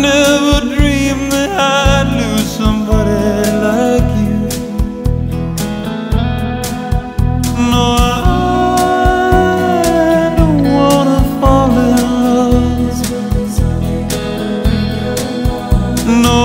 never dreamed that I'd lose somebody like you. No, I don't wanna fall in love. No,